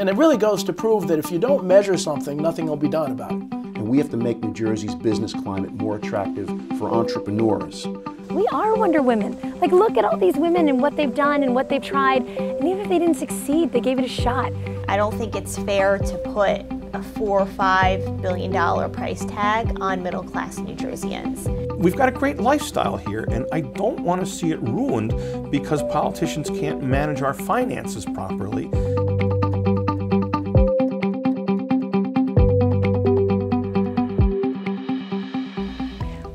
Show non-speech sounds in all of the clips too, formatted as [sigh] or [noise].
And it really goes to prove that if you don't measure something, nothing will be done about it. And we have to make New Jersey's business climate more attractive for entrepreneurs. We are Wonder Women. Like, look at all these women and what they've done and what they've tried. And even if they didn't succeed, they gave it a shot. I don't think it's fair to put a four or five billion dollar price tag on middle class New Jerseyans. We've got a great lifestyle here, and I don't want to see it ruined because politicians can't manage our finances properly.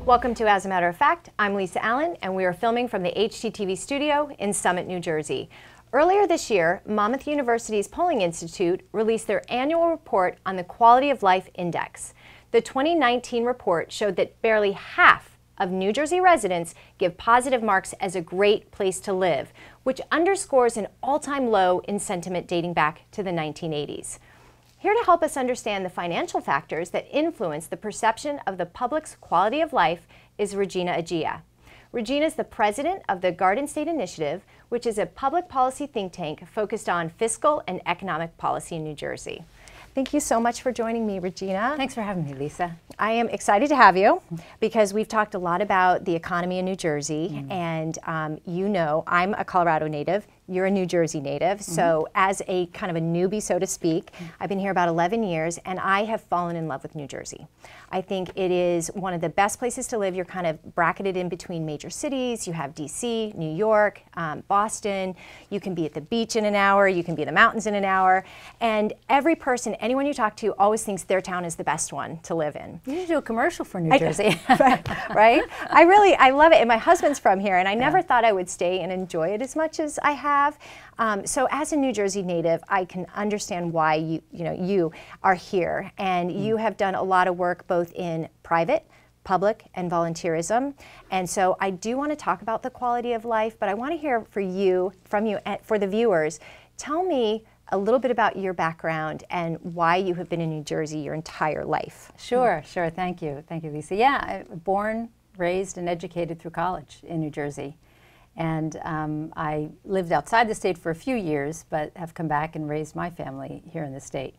Welcome to As a Matter of Fact. I'm Lisa Allen, and we are filming from the HTTV studio in Summit, New Jersey. Earlier this year, Monmouth University's Polling Institute released their annual report on the Quality of Life Index. The 2019 report showed that barely half of New Jersey residents give positive marks as a great place to live, which underscores an all time low in sentiment dating back to the 1980s. Here to help us understand the financial factors that influence the perception of the public's quality of life is Regina Egea. Regina is the president of the Garden State Initiative, which is a public policy think tank focused on fiscal and economic policy in New Jersey. Thank you so much for joining me, Regina. Thanks for having me, Lisa. I am excited to have you because we've talked a lot about the economy in New Jersey, mm. and um, you know I'm a Colorado native. You're a New Jersey native, mm-hmm. so as a kind of a newbie, so to speak, mm-hmm. I've been here about 11 years, and I have fallen in love with New Jersey. I think it is one of the best places to live. You're kind of bracketed in between major cities. You have D.C., New York, um, Boston. You can be at the beach in an hour. You can be in the mountains in an hour. And every person, anyone you talk to, always thinks their town is the best one to live in. You should do a commercial for New I, Jersey, [laughs] [laughs] right, right? I really, I love it. And my husband's from here, and I never yeah. thought I would stay and enjoy it as much as I have have. Um, so as a New Jersey native, I can understand why you, you know, you are here, and mm. you have done a lot of work both in private, public, and volunteerism. And so I do want to talk about the quality of life, but I want to hear for you, from you, for the viewers. Tell me a little bit about your background and why you have been in New Jersey your entire life. Sure, sure. Thank you. Thank you, Lisa. Yeah, born, raised, and educated through college in New Jersey. And um, I lived outside the state for a few years, but have come back and raised my family here in the state.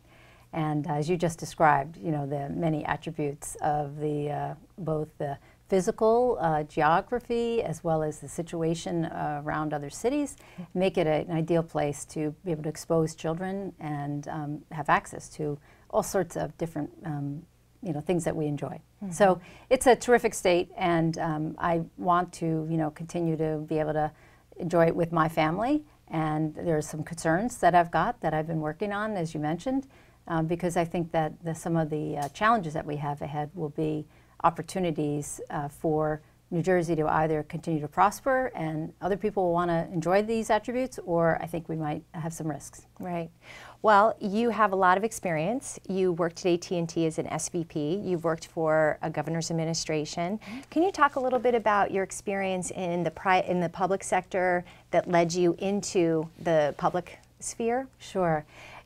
And as you just described, you know, the many attributes of the uh, both the physical uh, geography as well as the situation uh, around other cities make it a, an ideal place to be able to expose children and um, have access to all sorts of different um, you know things that we enjoy. Mm -hmm. So it's a terrific state, and um, I want to you know continue to be able to enjoy it with my family. And there are some concerns that I've got that I've been working on, as you mentioned, um, because I think that the, some of the uh, challenges that we have ahead will be opportunities uh, for New Jersey to either continue to prosper and other people will want to enjoy these attributes, or I think we might have some risks. Right. Well, you have a lot of experience. You worked at AT&T as an SVP. You've worked for a governor's administration. Mm-hmm. Can you talk a little bit about your experience in the pri- in the public sector that led you into the public sphere? Sure.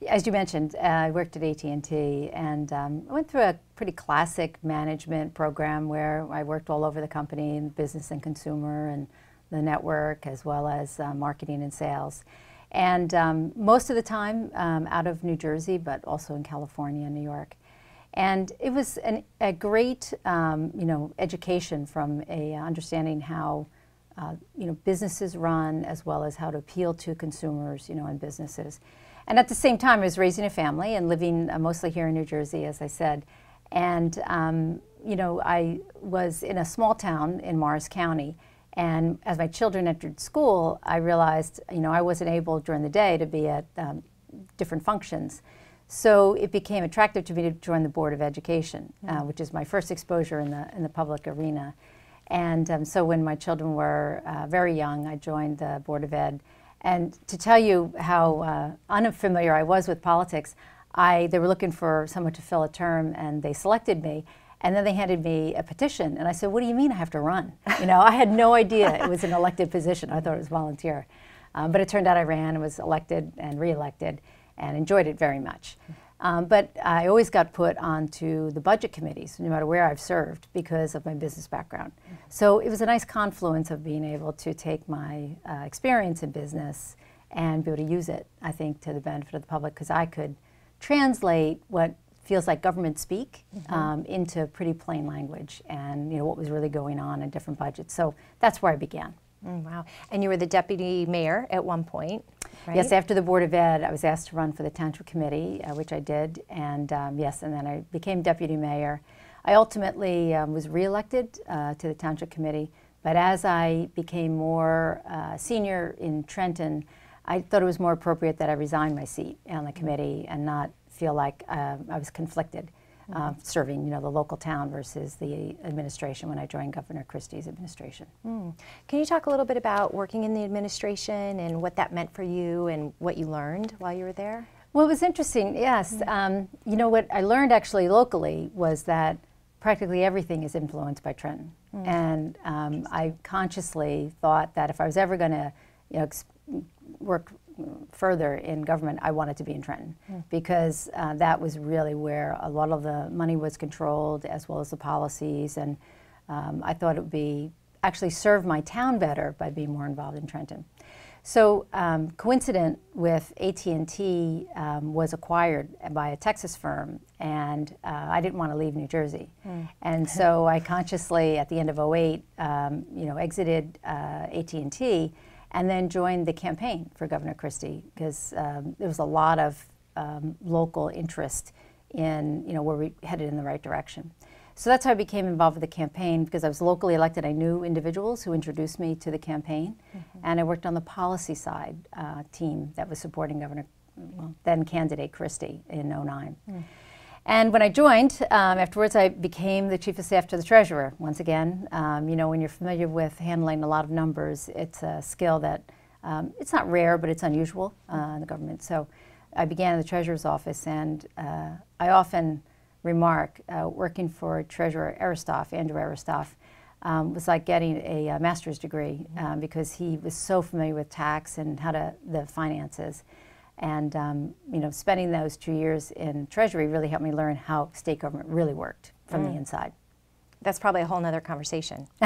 As you mentioned, uh, I worked at AT&T and um, went through a pretty classic management program where I worked all over the company in business and consumer and the network as well as uh, marketing and sales and um, most of the time um, out of New Jersey, but also in California and New York. And it was an, a great, um, you know, education from a understanding how, uh, you know, businesses run as well as how to appeal to consumers, you know, and businesses. And at the same time, I was raising a family and living uh, mostly here in New Jersey, as I said. And, um, you know, I was in a small town in Morris County and as my children entered school, I realized, you know, I wasn't able during the day to be at um, different functions. So it became attractive to me to join the Board of Education, mm -hmm. uh, mm-hmm. which is my first exposure in the, in the public arena. And um, so when my children were uh, very young, I joined the Board of Ed. And to tell you how uh, unfamiliar I was with politics, I, they were looking for someone to fill a term, and they selected me. And then they handed me a petition, and I said, "What do you mean I have to run?" You know, I had no idea it was an elected position. I thought it was volunteer, um, but it turned out I ran and was elected and reelected, and enjoyed it very much. Um, but I always got put onto the budget committees, no matter where I've served, because of my business background. So it was a nice confluence of being able to take my uh, experience in business and be able to use it, I think, to the benefit of the public because I could translate what feels like government speak Mm-hmm. um, into pretty plain language and you know what was really going on in different budgets. So that's where I began. Mm, wow. And you were the deputy mayor at one point, right? Yes, after the Board of Ed, I was asked to run for the Township Committee, uh, which I did, and um, yes, and then I became deputy mayor. I ultimately um, was reelected uh, to the Township Committee, but as I became more uh, senior in Trenton, I thought it was more appropriate that I resign my seat on the committee and not feel like uh, I was conflicted. Uh, serving, you know, the local town versus the administration when I joined Governor Christie's administration. Can you talk a little bit about working in the administration and what that meant for you and what you learned while you were there? Well, it was interesting, yes. Um, you know, what I learned actually locally was that practically everything is influenced by Trenton. And um, I consciously thought that if I was ever going to, you know, ex- work further in government, I wanted to be in Trenton because uh, that was really where a lot of the money was controlled as well as the policies. And um, I thought it would be actually serve my town better by being more involved in Trenton. So um, coincident with AT&T um, was acquired by a Texas firm, and uh, I didn't want to leave New Jersey, and so [laughs] I consciously, at the end of 08, um, you know, exited uh, AT&T, and then joined the campaign for Governor Christie because um, there was a lot of um, local interest in, you know, where we headed in the right direction. So that's how I became involved with the campaign because I was locally elected. I knew individuals who introduced me to the campaign, and I worked on the policy side uh, team that was supporting Governor, well, then candidate Christie in 09. And when I joined, um, afterwards, I became the chief of staff to the treasurer. Once again, um, you know, when you're familiar with handling a lot of numbers, it's a skill that um, it's not rare, but it's unusual uh, in the government. So I began in the treasurer's office, and uh, I often remark uh, working for Treasurer Eristoff, Andrew Eristoff, um, was like getting a, uh master's degree um, because he was so familiar with tax and how to the finances. And um, you know, spending those two years in Treasury really helped me learn how state government really worked from the inside. That's probably a whole nother conversation. [laughs]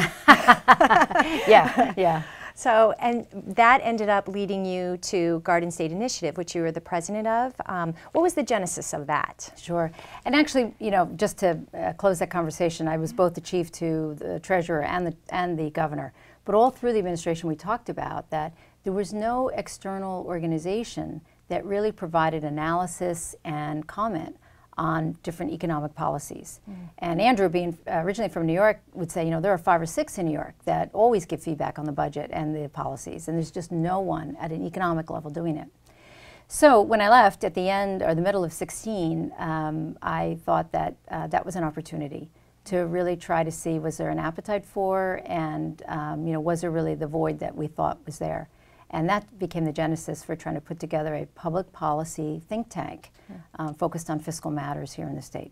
Yeah, yeah. So, and that ended up leading you to Garden State Initiative, which you were the president of. Um, what was the genesis of that? Sure. And actually, you know, just to uh, close that conversation, I was both the chief to the treasurer and the and the governor. But all through the administration, we talked about that there was no external organization that really provided analysis and comment on different economic policies. And Andrew, being uh, originally from New York, would say, you know, there are five or six in New York that always give feedback on the budget and the policies, and there's just no one at an economic level doing it. So when I left at the end or the middle of 16, um, I thought that uh, that was an opportunity to really try to see was there an appetite for, and um, you know, was there really the void that we thought was there, and that became the genesis for trying to put together a public policy think tank um, focused on fiscal matters here in the state.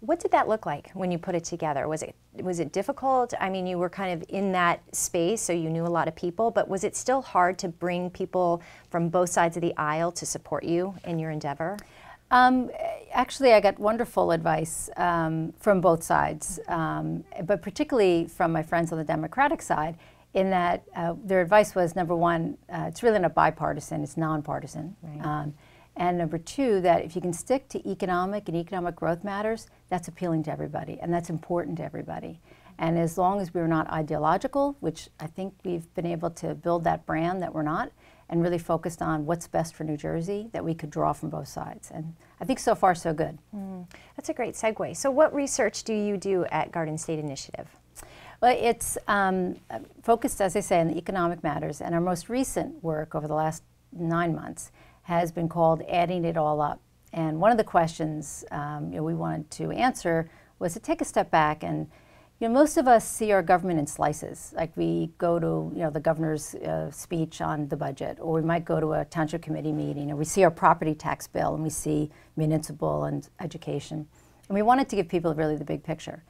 What did that look like when you put it together? Was it was it difficult? I mean, you were kind of in that space, so you knew a lot of people, but was it still hard to bring people from both sides of the aisle to support you in your endeavor? Um, actually, I got wonderful advice um, from both sides, um, but particularly from my friends on the Democratic side, in that uh, their advice was number one, uh, it's really not bipartisan, it's nonpartisan. Um, and number two, that if you can stick to economic and economic growth matters, that's appealing to everybody and that's important to everybody. And as long as we're not ideological, which I think we've been able to build that brand that we're not, and really focused on what's best for New Jersey, that we could draw from both sides. And I think so far, so good. That's a great segue. So, what research do you do at Garden State Initiative? Well, it's um, focused, as I say, on the economic matters, and our most recent work over the last nine months has been called Adding It All Up. And one of the questions um, you know, we wanted to answer was to take a step back and you know, most of us see our government in slices. Like we go to, you know, the governor's uh, speech on the budget, or we might go to a township committee meeting, or we see our property tax bill, and we see municipal and education. And we wanted to give people really the big picture.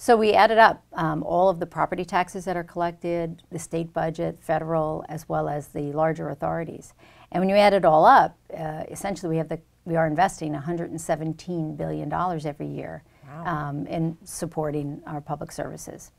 So we added up um, all of the property taxes that are collected, the state budget, federal, as well as the larger authorities. And when you add it all up, uh, essentially we have the we are investing 117 billion dollars every year um, in supporting our public services.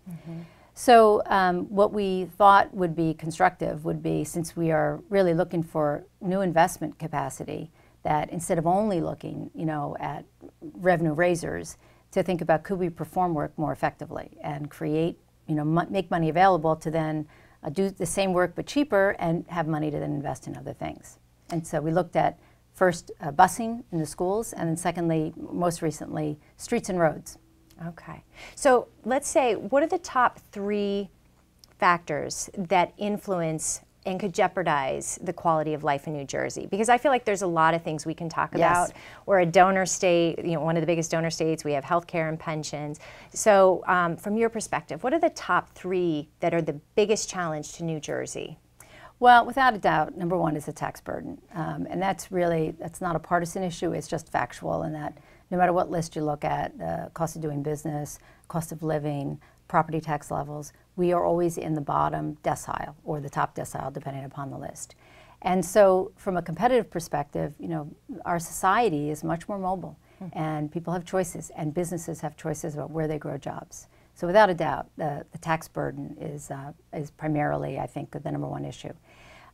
So um, what we thought would be constructive would be, since we are really looking for new investment capacity, that instead of only looking, you know, at revenue raisers, to think about could we perform work more effectively and create, you know, make money available to then uh, do the same work but cheaper and have money to then invest in other things. And so we looked at first uh, busing in the schools, and then secondly, most recently, streets and roads. Okay. So let's say, what are the top three factors that influence and could jeopardize the quality of life in New Jersey? Because I feel like there's a lot of things we can talk yes. about. We're a donor state, you know, one of the biggest donor states. We have health care and pensions. So, um, from your perspective, what are the top three that are the biggest challenge to New Jersey? Well, without a doubt, number one is the tax burden, um, and that's really that's not a partisan issue. It's just factual in that no matter what list you look at, uh, cost of doing business, cost of living, property tax levels, we are always in the bottom decile or the top decile, depending upon the list. And so, from a competitive perspective, you know, our society is much more mobile, mm-hmm. and people have choices, and businesses have choices about where they grow jobs. So, without a doubt, the, the tax burden is uh, is primarily, I think, the number one issue.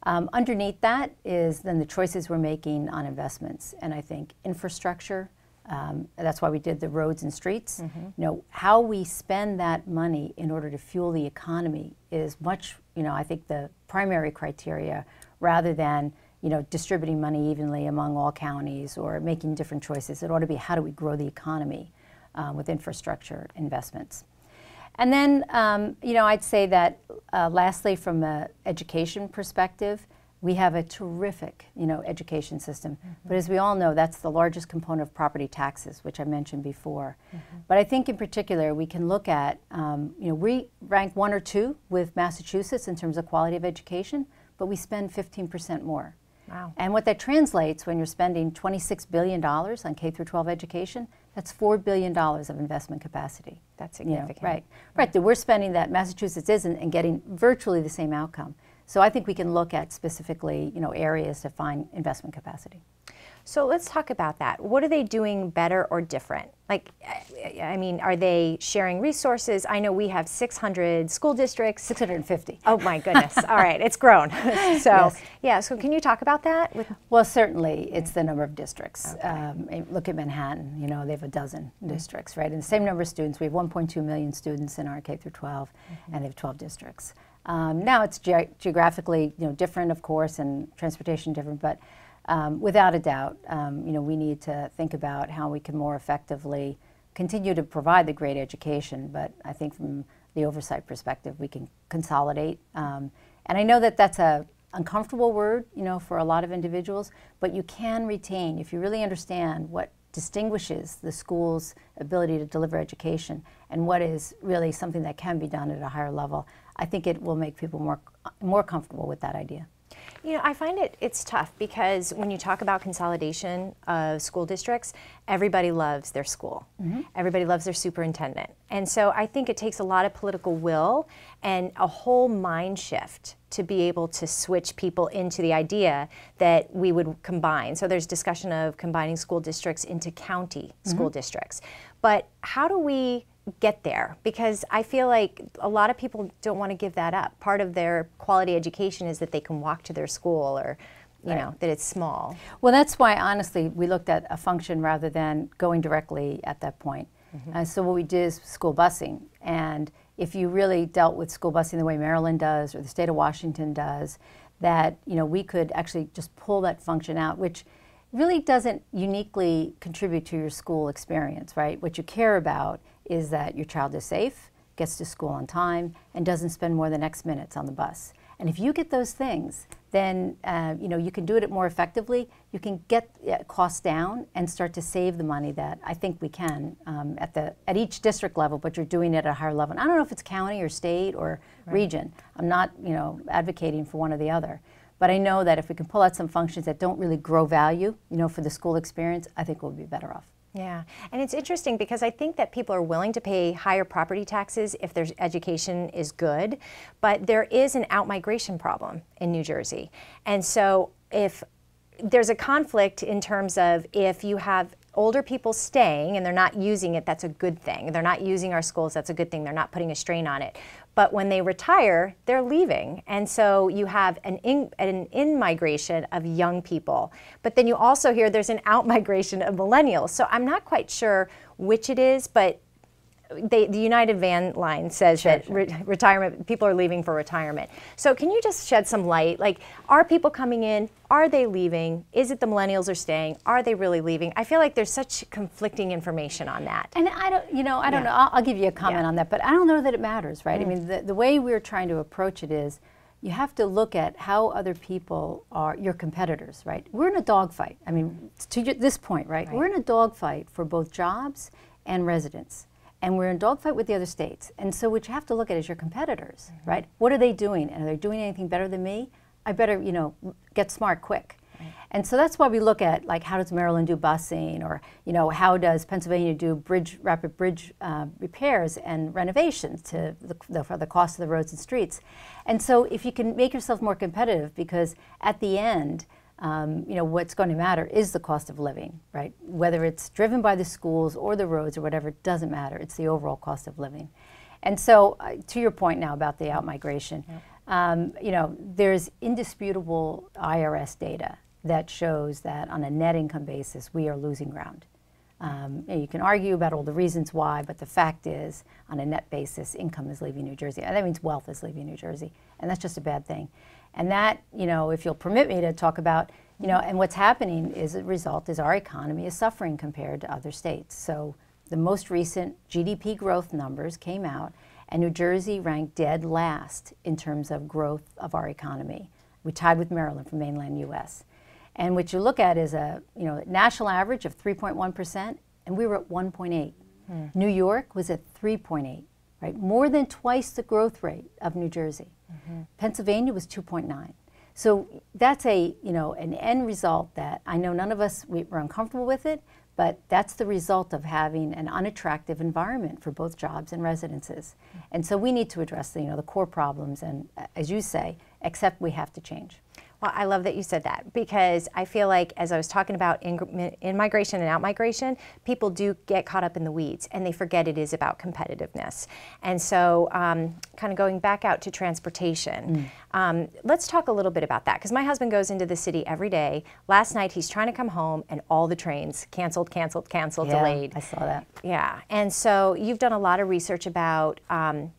Um, underneath that is then the choices we're making on investments, and I think infrastructure, um, that's why we did the roads and streets. Mm-hmm. You know, how we spend that money in order to fuel the economy is much, you know, I think the primary criteria rather than, you know, distributing money evenly among all counties or making different choices. It ought to be how do we grow the economy um, with infrastructure investments. And then, um, you know, I'd say that uh, lastly, from an education perspective, we have a terrific, you know, education system. Mm -hmm. But as we all know, that's the largest component of property taxes, which I mentioned before. Mm -hmm. But I think in particular, we can look at, um, you know, we rank one or two with Massachusetts in terms of quality of education, but we spend 15% more. Wow. And what that translates when you're spending $26 billion on K through 12 education, that's $4 billion of investment capacity. That's significant. You know, right. Right. That we're spending that Massachusetts isn't and getting virtually the same outcome. So I think we can look at specifically, you know, areas to find investment capacity. So let's talk about that. What are they doing better or different? Like, I mean, are they sharing resources? I know we have 600 school districts. 650. Oh my goodness. All right, it's grown. [laughs] so, yes. yeah, so can you talk about that? With well, certainly it's the number of districts. Okay. Um, look at Manhattan, you know, they have a dozen mm-hmm. districts, right? And the same number of students. We have 1.2 million students in our K through 12, mm-hmm. and they have 12 districts. Um, now it's ge geographically, you know, different, of course, and transportation different, but um, without a doubt, um, you know, we need to think about how we can more effectively continue to provide the great education. But I think from the oversight perspective, we can consolidate. Um, and I know that that's a uncomfortable word, you know, for a lot of individuals, but you can retain if you really understand what distinguishes the school's ability to deliver education and what is really something that can be done at a higher level. I think it will make people more more comfortable with that idea. You know, I find it it's tough because when you talk about consolidation of school districts, everybody loves their school. Mm-hmm. Everybody loves their superintendent. And so I think it takes a lot of political will and a whole mind shift to be able to switch people into the idea that we would combine. So there's discussion of combining school districts into county mm-hmm. school districts. But how do we get there because I feel like a lot of people don't want to give that up. Part of their quality education is that they can walk to their school or you right. know that it's small. Well, that's why honestly we looked at a function rather than going directly at that point. Mm-hmm. Uh, so what we did is school busing, and if you really dealt with school busing the way Maryland does or the state of Washington does, that you know we could actually just pull that function out, which really doesn't uniquely contribute to your school experience, right? What you care about is that your child is safe, gets to school on time, and doesn't spend more than X minutes on the bus. And if you get those things, then uh, you know you can do it more effectively. You can get uh, costs down and start to save the money that I think we can um, at the at each district level. But you're doing it at a higher level. And I don't know if it's county or state or right. region. I'm not you know advocating for one or the other. But I know that if we can pull out some functions that don't really grow value, you know, for the school experience, I think we'll be better off. Yeah, and it's interesting because I think that people are willing to pay higher property taxes if their education is good, but there is an outmigration problem in New Jersey. And so if there's a conflict in terms of if you have older people staying and they're not using it, that's a good thing. They're not using our schools, that's a good thing. They're not putting a strain on it. But when they retire, they're leaving. And so you have an in, an in migration of young people. But then you also hear there's an out migration of millennials. So I'm not quite sure which it is, but they, the United Van line says Sure, that sure. re- retirement people are leaving for retirement. So can you just shed some light? Like, are people coming in? Are they leaving? Is it the millennials are staying? Are they really leaving? I feel like there's such conflicting information on that. And I don't, you know, I don't Yeah. know. I'll, I'll give you a comment Yeah. Mm. on that, but I don't know that it matters, right? I mean, the, the way we're trying to approach it is, you have to look at how other people are your competitors, right? We're in a dogfight. I mean, to this point, right? We're in a dogfight for both jobs and residents. And we're in a dogfight with the other states. And so what you have to look at is your competitors, Mm-hmm. right? What are they doing? And are they doing anything better than me? I better, you know, get smart quick. And so that's why we look at like how does Maryland do busing, or you know how does Pennsylvania do bridge rapid bridge uh, repairs and renovations to the, the, for the cost of the roads and streets. And so if you can make yourself more competitive, because at the end, um, you know what's going to matter is the cost of living, right? Whether it's driven by the schools or the roads or whatever, it doesn't matter. It's the overall cost of living. And so, uh, to your point now about the outmigration, um, you know, there's indisputable IRS data that shows that on a net income basis, we are losing ground. Um, you can argue about all the reasons why, but the fact is, on a net basis, income is leaving New Jersey. And that means wealth is leaving New Jersey, and that's just a bad thing. And that, you know, if you'll permit me to talk about, you know, and what's happening is a result is our economy is suffering compared to other states. So the most recent GDP growth numbers came out, and New Jersey ranked dead last in terms of growth of our economy. We tied with Maryland for mainland U.S. And what you look at is a you know national average of 3.1 percent, and we were at 1.8. Hmm. New York was at 3.8, right? More than twice the growth rate of New Jersey. Pennsylvania was 2.9. So that's a you know an end result that I know none of us we, we're uncomfortable with it, but that's the result of having an unattractive environment for both jobs and residences. And so we need to address the you know the core problems and uh, as you say, except we have to change. Well, I love that you said that because I feel like as I was talking about in, in migration and out migration, people do get caught up in the weeds and they forget it is about competitiveness. And so, um, kind of going back out to transportation, um, let's talk a little bit about that because my husband goes into the city every day. Last night he's trying to come home and all the trains canceled, canceled, canceled, Yeah, delayed. I saw that. Yeah, and so you've done a lot of research about um,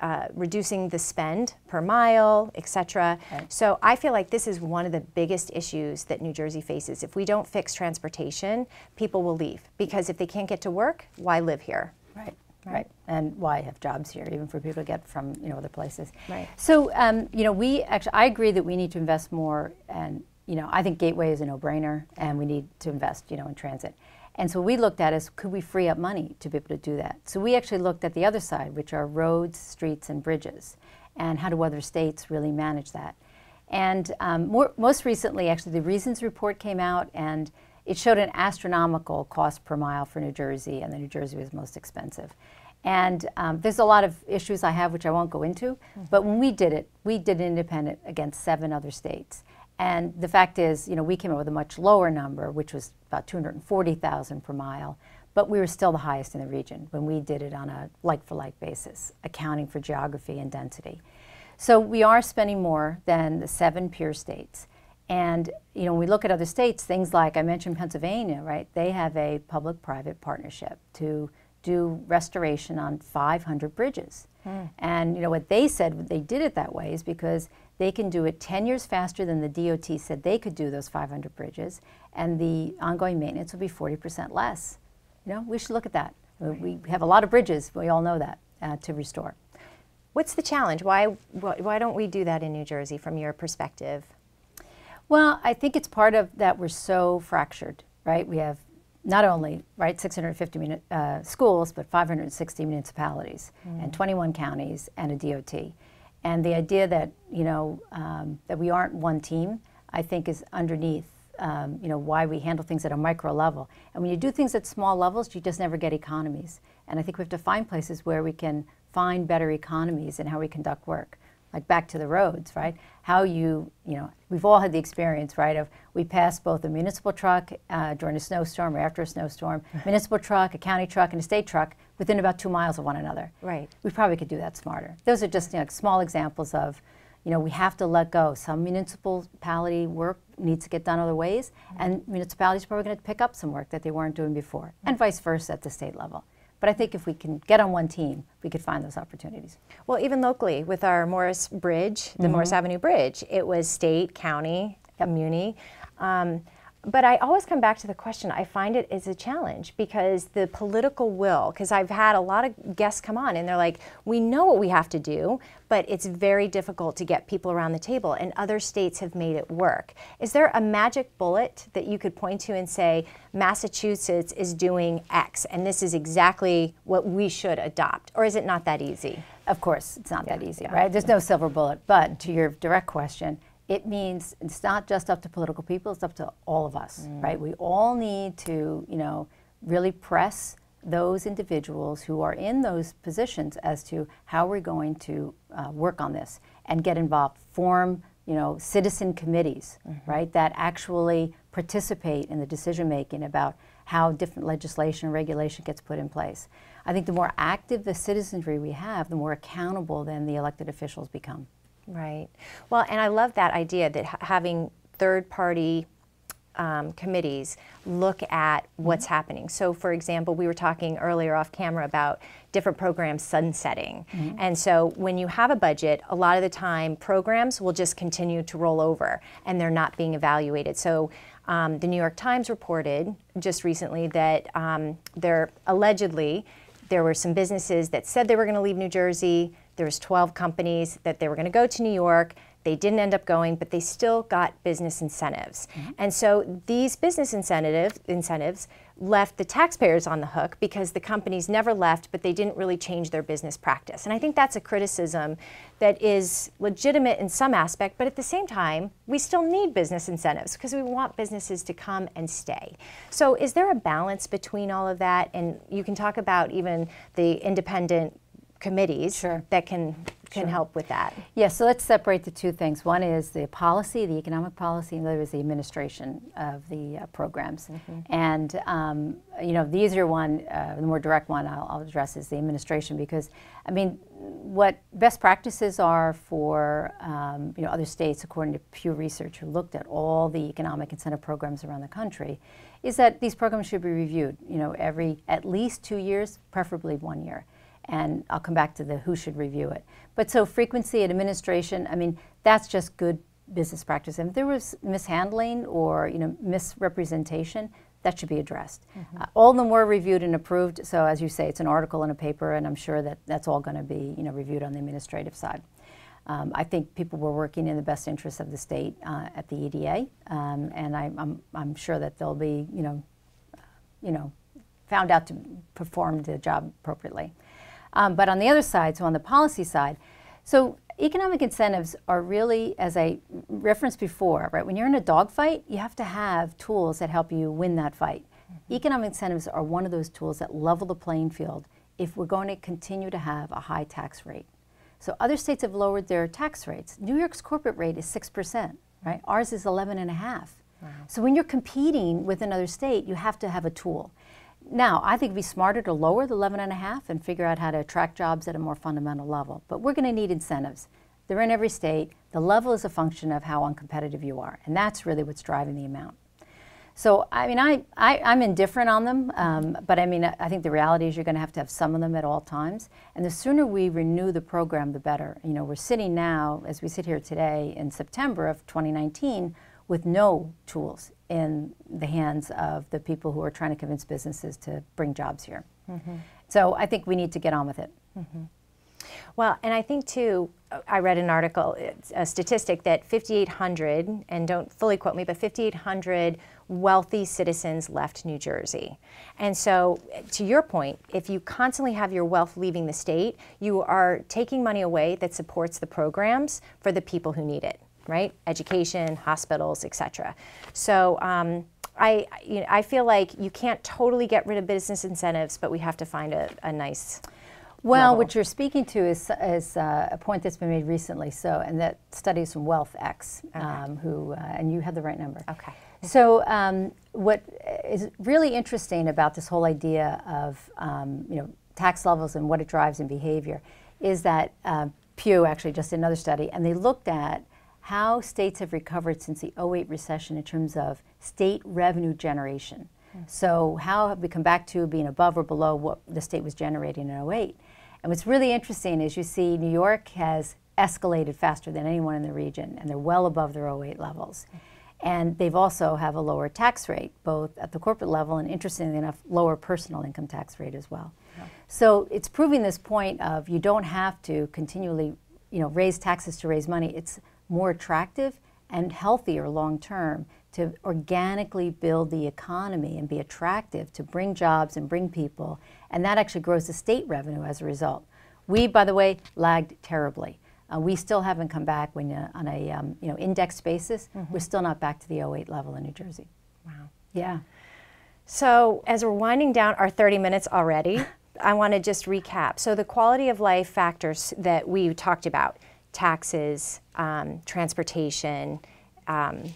uh, reducing the spend per mile, et cetera. So I feel like this is one of the biggest issues that New Jersey faces. If we don't fix transportation, people will leave because if they can't get to work, why live here? Right, right. And why have jobs here, even for people to get from you know other places. Right. So um, you know, we actually, I agree that we need to invest more, and you know, I think Gateway is a no-brainer, and we need to invest, you know, in transit. And so we looked at is could we free up money to be able to do that? So we actually looked at the other side, which are roads, streets, and bridges, and how do other states really manage that? And um, more, most recently, actually, the Reasons report came out, and it showed an astronomical cost per mile for New Jersey, and the New Jersey was most expensive. And um, there's a lot of issues I have, which I won't go into. But when we did it, we did independent against seven other states. And the fact is, you know, we came up with a much lower number, which was about 240,000 per mile. But we were still the highest in the region when we did it on a like-for-like basis, accounting for geography and density. So we are spending more than the seven peer states. And you know, when we look at other states, things like I mentioned Pennsylvania, right? They have a public-private partnership to do restoration on 500 bridges. Hmm. And you know what they said they did it that way is because they can do it 10 years faster than the DOT said they could do those 500 bridges, and the ongoing maintenance will be 40% less. You know, we should look at that. We have a lot of bridges. We all know that uh, to restore. What's the challenge? Why, why don't we do that in New Jersey from your perspective? Well, I think it's part of that we're so fractured, right? We have not only right 650 muni- uh, schools, but 560 municipalities and 21 counties and a DOT. And the idea that you know um, that we aren't one team, I think, is underneath. Um, you know why we handle things at a micro level, and when you do things at small levels, you just never get economies. And I think we have to find places where we can find better economies in how we conduct work. like back to the roads, right? How you, you know, we've all had the experience, right, of we pass both a municipal truck uh, during a snowstorm or after a snowstorm, [laughs] municipal truck, a county truck, and a state truck within about two miles of one another. Right. We probably could do that smarter. Those are just you know, small examples of, you know, we have to let go. Some municipality work needs to get done other ways, and municipalities are probably going to pick up some work that they weren't doing before, and vice versa at the state level. But I think if we can get on one team, we could find those opportunities. Well, even locally with our Morris Bridge, the Morris Avenue Bridge, it was state, county, muni. Um, but I always come back to the question. I find it is a challenge because the political will. Because I've had a lot of guests come on and they're like, "We know what we have to do, but it's very difficult to get people around the table." And other states have made it work. Is there a magic bullet that you could point to and say, "Massachusetts is doing X, and this is exactly what we should adopt," or is it not that easy? Of course, it's not that easy, right? There's no silver bullet. But to your direct question, it means it's not just up to political people, it's up to all of us, right? We all need to, you know, really press those individuals who are in those positions as to how we're going to uh, work on this and get involved, form, you know, citizen committees, right, that actually participate in the decision making about how different legislation and regulation gets put in place. I think the more active the citizenry we have, the more accountable then the elected officials become. Right. Well, and I love that idea that having third party um, committees look at what's happening. So, for example, we were talking earlier off camera about different programs sunsetting. And so, when you have a budget, a lot of the time programs will just continue to roll over and they're not being evaluated. So, um, the New York Times reported just recently that um, there allegedly there were some businesses that said they were going to leave New Jersey. There was 12 companies that they were going to go to New York. They didn't end up going, but they still got business incentives. Mm-hmm. And so these business incentive, incentives left the taxpayers on the hook because the companies never left, but they didn't really change their business practice. And I think that's a criticism that is legitimate in some aspect, but at the same time, we still need business incentives because we want businesses to come and stay. So is there a balance between all of that? And you can talk about even the independent committees Sure. that can can help with that. Yes, so let's separate the two things. One is the policy, the economic policy, and the other is the administration of the uh, programs. And um, you know, the easier one, uh, the more direct one I'll, I'll address is the administration because, I mean, what best practices are for um, you know other states, according to Pew Research, who looked at all the economic incentive programs around the country, is that these programs should be reviewed. You know, every at least two years, preferably one year and I'll come back to the who should review it. But so frequency and administration, I mean, that's just good business practice. And if there was mishandling or you know misrepresentation, that should be addressed. Uh, all of them were reviewed and approved. So as you say, it's an article in a paper, and I'm sure that that's all going to be you know reviewed on the administrative side. Um, I think people were working in the best interest of the state uh, at the EDA, um, and I, I'm, I'm sure that they'll be you know you know found out to perform the job appropriately. Um, but on the other side, so on the policy side, so economic incentives are really, as I referenced before, right? When you're in a dogfight, you have to have tools that help you win that fight. Economic incentives are one of those tools that level the playing field if we're going to continue to have a high tax rate. So other states have lowered their tax rates. New York's corporate rate is 6%, right? Ours is 11 and a half. So when you're competing with another state, you have to have a tool. Now, I think it'd be smarter to lower the 11 and a half and figure out how to attract jobs at a more fundamental level. But we're going to need incentives. They're in every state. The level is a function of how uncompetitive you are, and that's really what's driving the amount. So, I mean, I, I, I'm indifferent on them, um, but I mean, I I think the reality is you're going to have to have some of them at all times. And the sooner we renew the program, the better. You know, we're sitting now, as we sit here today in September of 2019, with no tools in the hands of the people who are trying to convince businesses to bring jobs here. So I think we need to get on with it. Well, and I think too, uh, I read an article, a statistic that 5,800, and don't fully quote me, but 5,800 wealthy citizens left New Jersey. And so, to your point, if you constantly have your wealth leaving the state, you are taking money away that supports the programs for the people who need it, right? Education, hospitals, et cetera. So, um, I, you know, I feel like you can't totally get rid of business incentives, but we have to find a, a nice Well, level? what you're speaking to is, is uh, a point that's been made recently. So, and that study is from WealthX, um, who, uh, and you had the right number. Okay. So, um, what is really interesting about this whole idea of um, you know tax levels and what it drives in behavior is that uh, Pew actually just did another study, and they looked at how states have recovered since the 08 recession in terms of state revenue generation. Hmm. So, how have we come back to being above or below what the state was generating in 08? And what's really interesting is you see New York has escalated faster than anyone in the region, and they're well above their 08 levels. Hmm. And they've also have a lower tax rate, both at the corporate level and interestingly enough, lower personal income tax rate as well. So it's proving this point of you don't have to continually, you know, raise taxes to raise money. It's more attractive and healthier long term to organically build the economy and be attractive to bring jobs and bring people, and that actually grows the state revenue as a result. We, by the way, lagged terribly. Uh, we still haven't come back when uh, on a um, you know index basis. We're still not back to the 08 level in New Jersey. Wow. Yeah. So, as we're winding down our 30 minutes already, [laughs] I want to just recap. So, the quality of life factors that we talked about taxes, um, transportation, um,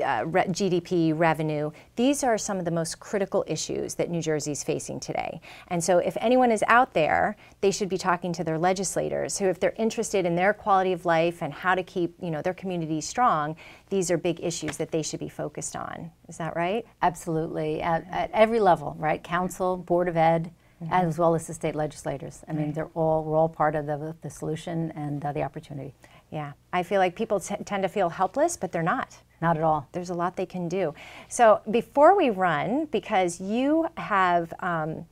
uh, re- GDP, revenue, these are some of the most critical issues that New Jersey is facing today. And so, if anyone is out there, they should be talking to their legislators who, if they're interested in their quality of life and how to keep you know, their community strong, these are big issues that they should be focused on. Is that right? Absolutely, at, at every level, right? Council, Board of Ed, as well as the state legislators. I mean, they're all we're all part of the, the solution and uh, the opportunity. Yeah, I feel like people t- tend to feel helpless, but they're not. Not at all. There's a lot they can do. So before we run, because you have um,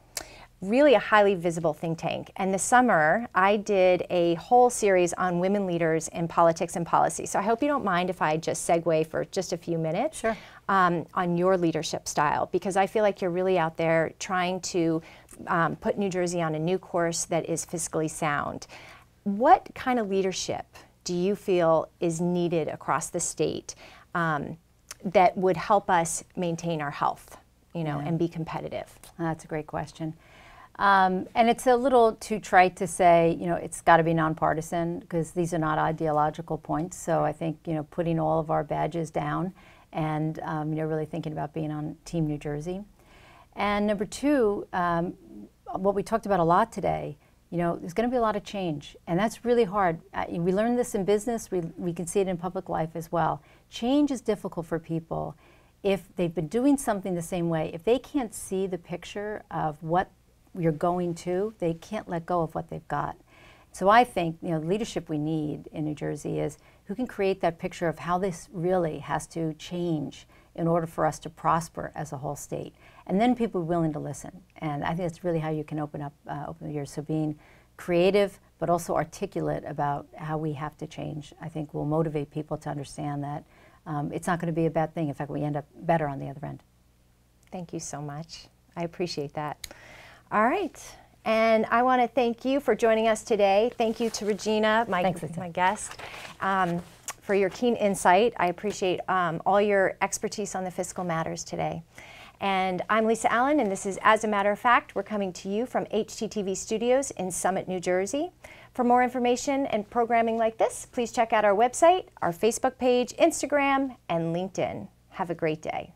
really a highly visible think tank, and this summer I did a whole series on women leaders in politics and policy. So I hope you don't mind if I just segue for just a few minutes Sure. um, on your leadership style, because I feel like you're really out there trying to um, put New Jersey on a new course that is fiscally sound. What kind of leadership do you feel is needed across the state um, that would help us maintain our health, you know, and be competitive? That's a great question. Um, and it's a little too trite to say, you know, it's got to be nonpartisan because these are not ideological points. So I think, you know, putting all of our badges down and, um, you know, really thinking about being on Team New Jersey. And number two, um, what we talked about a lot today, you know, there's going to be a lot of change, and that's really hard. Uh, we learn this in business, we, we can see it in public life as well. Change is difficult for people if they've been doing something the same way. If they can't see the picture of what you're going to, they can't let go of what they've got. So I think you know leadership we need in New Jersey is who can create that picture of how this really has to change in order for us to prosper as a whole state, and then people are willing to listen. And I think that's really how you can open up uh, open the ears. So being creative but also articulate about how we have to change, I think will motivate people to understand that um, it's not going to be a bad thing. In fact, we end up better on the other end. Thank you so much. I appreciate that. All right. And I want to thank you for joining us today. Thank you to Regina, my, Thanks, my guest, um, for your keen insight. I appreciate um, all your expertise on the fiscal matters today. And I'm Lisa Allen, and this is As a Matter of Fact. We're coming to you from HTTV Studios in Summit, New Jersey. For more information and programming like this, please check out our website, our Facebook page, Instagram, and LinkedIn. Have a great day.